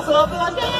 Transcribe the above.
Pasok lang